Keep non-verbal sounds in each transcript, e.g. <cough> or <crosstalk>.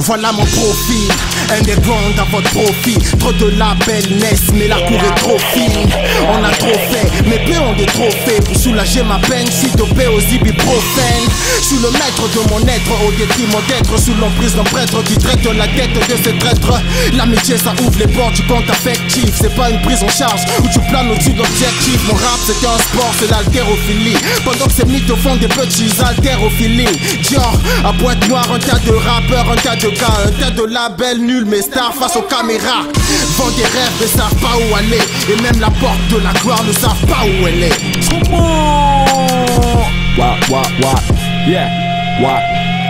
Voilà mon profil, underground à votre profit. Trop de labels naissent, mais la cour est trop fine. On a trop fait, mais peu ont des trophées. Pour soulager ma peine, suis dopé aux ibuprofènes. Je suis le maître de mon être, au détriment d'être sous l'emprise d'un prêtre qui traite la tête de ses traîtres. L'amitié, ça ouvre les portes du compte affectif. C'est pas une prise en charge où tu planes au-dessus de l'objectif. Mon rap, c'est un sport, c'est l'haltérophilie. Pendant que ces mythes font des petits haltérophiles. Genre, à boîte noire, un tas de rappeurs, un tas de gars, un tas de labels nuls, mais stars face aux caméras. Vend des rêves, mais savent pas où aller. Et même la porte de la gloire ne savent pas où elle est. What, what, what, yeah, what,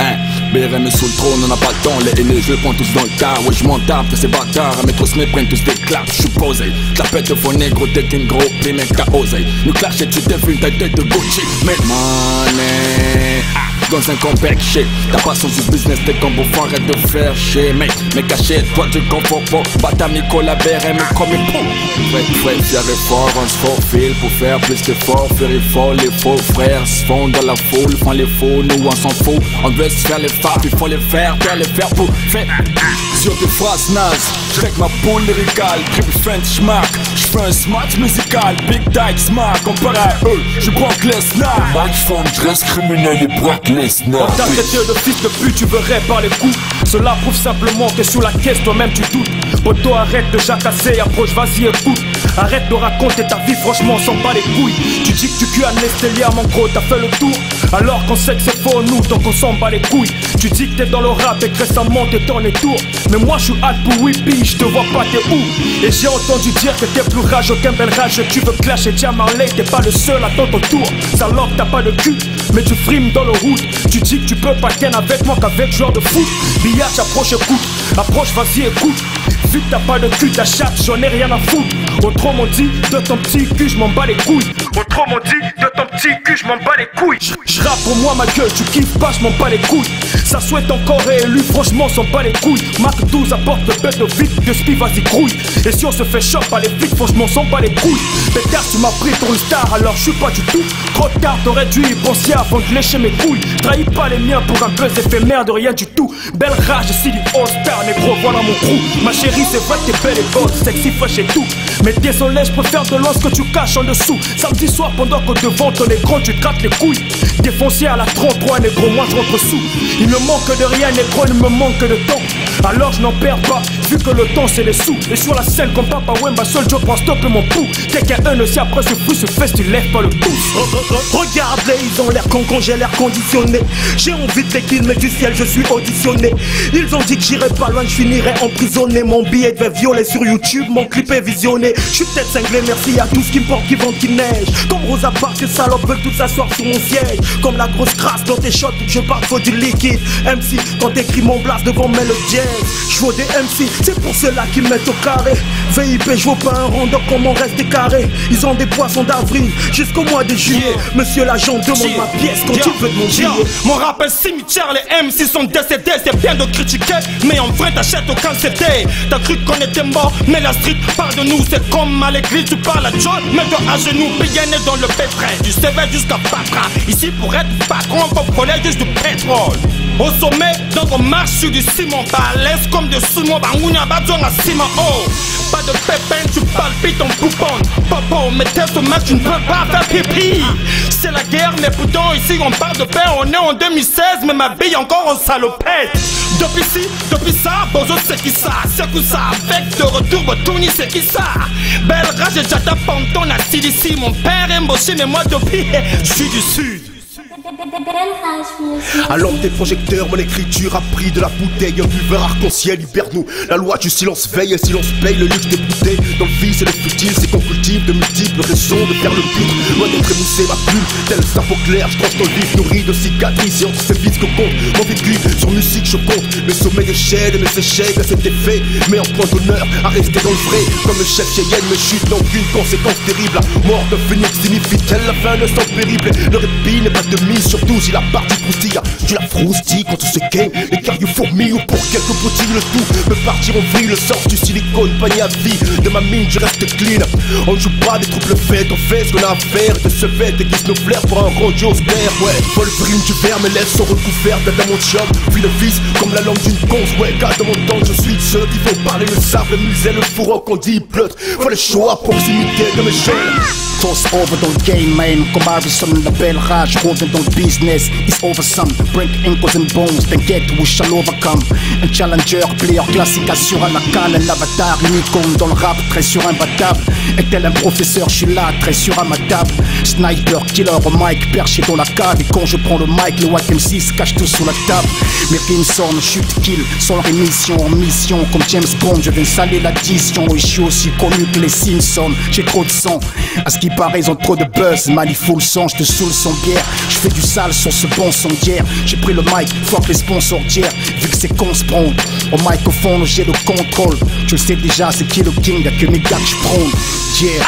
hein? BRM est sous le trône, on n'a pas le temps, les aînés, je les prends tous dans le tas. Ouais, je m'en tape, que ces bâtards, mes tous me prennent tous des claps, je suis posé. La pète faux négro, t'es qu'une gros, mecs t'as osé. Nous clash et tu défiles ta tête de Gucci, mais money. Ah dans un compact shit T'as pas son business, t'es comme beau arrête de faire chier. Mec, mais caché, toi tu pas Bata mi collaborer, mais comme une poule Vrai, vrai, fier et fort, on se faufile Pour faire plus d'efforts, faire fort Les faux frères se font dans la foule. Font les faux, nous on s'en fout. On veut se faire les fards, il faut les faire Faire les faire pour faire Sur des phrases nazes, j'règle ma poule lyricale Triple French mark, j'fais un smash musical Big Dyke smack, comparé à eux, j'broque les snaps Match femme, j'reste criminel et broque les on t'a traité de fils de pute, tu verrais par les coups. Cela prouve simplement que sous la caisse, toi-même tu doutes. Poto, arrête de jacasser, approche, vas-y, écoute. Arrête de raconter ta vie, franchement, sans pas les couilles. Tu dis que tu cuis anesthésia, mon gros, t'as fait le tour. Alors qu'on sait que c'est faux, nous, donc on s'en bat les couilles. Tu dis que t'es dans le rap et que récemment t'es dans les tours. Mais moi, je suis hâte pour whippy, je te vois pas, t'es où? Et j'ai entendu dire que t'es plus rageux qu'un bel rage. Tu veux clasher Marley, t'es pas le seul à ton tour. Ça t'as pas de cul, mais tu frimes dans le route. Tu dis que tu peux pas ken avec moi qu'avec joueur de foot. Billard, approche, écoute. Approche, vas-y, écoute. Vu que t'as pas de cul, ta chatte, j'en ai rien à foutre. Autrement dit, de ton petit cul, je m'en bats les couilles. Autrement dit, de ton petit cul, je m'en bats les couilles. Je pour moi, ma gueule, tu kiffes pas, je m'en bats les couilles. Ça souhaite encore réélu, franchement, s'en bat les couilles. Marc 12 apporte le bête de vite, de spi, vas-y, grouille. Et si on se fait chop à les flics, franchement, s'en bat les couilles. Pétard, tu m'as pris pour une star, alors je suis pas du tout. Trop tard, t'aurais dû y penser avant de lécher mes couilles. Trahis pas les miens pour un buzz éphémère de rien du tout. Belle rage, si du all-star, négro, voilà mon crew. Ma chérie, c'est vrai, t'es belle et bonne, sexy, fresh et tout. Mais désolé, je préfère de loin que tu caches en dessous. Samedi soir, pendant que devant ton écran, tu grattes les couilles. Défoncé à la 33, négro, moi je rentre sous. Manque de rien, négro, il me manque de temps. Alors je n'en perds pas, vu que le temps c'est les sous. Et sur la scène, comme Papa Wemba, seul Joe prend stop mon pouls. Dès qu'un un aussi après ce fruit se fesse, tu lèves pas le pouce. Regarde-les, ils ont l'air con quand j'ai l'air conditionné. J'ai envie de les mais du ciel, je suis auditionné. Ils ont dit que j'irai pas loin, je finirai emprisonné. Mon billet devait violer sur YouTube, mon clip est visionné. Je suis peut-être cinglé, merci à tous qui me portent, qui vont, qui neige. Comme Rosa Parks, que salope veulent tout s'asseoir sur mon siège. Comme la grosse crasse dans tes shots je parle, faut du liquide. MC, quand t'écris mon blast devant Melo Jazz. Je des MC, c'est pour ceux-là qui me mettent au carré. VIP, je pas un rond comme on reste des carrés. Ils ont des poissons d'avril jusqu'au mois de juillet. Monsieur l'agent demande ma pièce quand tu veux de mon billet. Mon rappel cimetière, les MC sont décédés. C'est bien de critiquer, mais en vrai t'achètes aucun CD. T'as cru qu'on était mort, mais la street parle de nous. C'est comme à l'église, tu parles à John, mais toi à genoux, baigné dans le pétrin. Du CV jusqu'à Patra. Ici pour être patron, faut coller juste du pétrole. Au sommet, donc on marche sur du ciment balèze comme de sumo, bangounia, badjonga ciment. Oh, pas de pépin, tu palpites ton poupon. Popo, mais tes match, tu ne peux pas faire pipi. C'est la guerre, mais pourtant ici on parle de paix. On est en 2016, mais ma bille encore en salopette. Depuis ci, depuis ça, Bozo c'est qui ça, c'est que ça, avec de retour, Botoni c'est qui ça? Belle rage, j'attends Panton à ici, mon père est embauché, mais moi depuis, <laughs> je suis du sud. À l'ombre des projecteurs, mon écriture a pris de la bouteille. Un buveur arc-en-ciel libère-nous. La loi du silence veille, et silence paye le luxe des bouteilles. Dans le vice et le futile, c'est qu'on cultive de multiples raisons de faire le pitre. Loin d'être émoussé, ma plume, tel sapot clair, je tranche dans le vif, nourri de cicatrices. Et entre ces vices que compte, mon vécu sur musique, je compte mes sommets d'échelle et mes échecs à cet effet. Mais en point d'honneur à rester dans le vrai, comme le chef Cheyenne, mes chutes n'ont qu'une conséquence terrible. Mort de phénix signifie-t-elle la fin de son périple Le répit n'est pas de mise sur 12, il a parti croustille. Tu la froustilles tout se game. Les fourmis ou pour quelques boutiques, le tout peut partir en vrille. Le sort du silicone, panier à vie. De ma mine, je reste clean. On joue pas des troubles faits, on fait ce qu'on a à faire. De ce fait, déguise nos flairs pour un grandiose père. Ouais, Wolverine, tu verre, mes lèvres sont recouvertes d'un mon chum. Puis le fils, comme la langue d'une conce. Ouais, car dans mon temps, je suis ceux qui font parler le sable, le musée, le fourreau qu'on dit pleut. Faut le show à proximité de mes chaînes. Toss over dans le game, man. Comme Harrison, la belle rage, reviens dans le business. It's over some, break ankles and bones, t'inquiète, we shall overcome. Un challenger, player classique, assure à la canne, un avatar, une dans le rap, très sur un battable. Est-elle un professeur, je suis là, très sur à ma table. Sniper, killer mic, perché dans la cave. Et quand je prends le mic, le Wack M6 se cache tout sous la table. Mes rimes sonnent, chute, kill, sans rémission, en mission, comme James Bond, je viens saler l'addition. Et je suis aussi connu que les Simpsons, j'ai trop de sang. À ce qui paraît, ils ont trop de buzz, mal il faut le sang, je te saoule sans bière. Je fais du sale sur ce bon son d'hier. J'ai pris le mic, fuck les sponsors d'hier. Vu que c'est con se prend. Au microphone, j'ai le contrôle. Je sais déjà, c'est qui le king, y'a que mes gars que je prône. Yeah.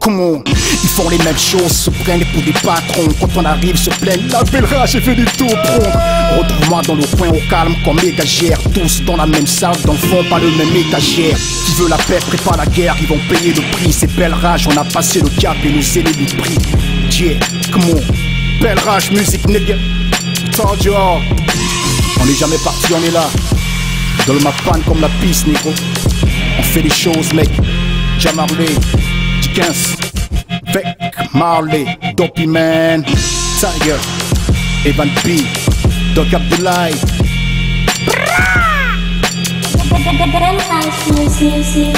Comment Ils font les mêmes choses, se prennent pour des patrons. Quand on arrive, se plaignent, la belle rage, j'ai venu tout prendre. Retrouve-moi dans le coin au calme comme mégagère. Tous dans la même salle, fond, pas le même étagère. Qui veut la paix, prépare la guerre, ils vont payer le prix. C'est belle rage, on a passé le cap et nous c'est les prix. Yeah, comment Belle rage, musique nigga. Told. On n'est jamais parti, on est là. Dans le panne comme la piste, négro. On fait des choses, mec. Jamarley, Dickens, Vec, Marley, Dopey Man, Tiger, Evan B, Abdoulaye. House music.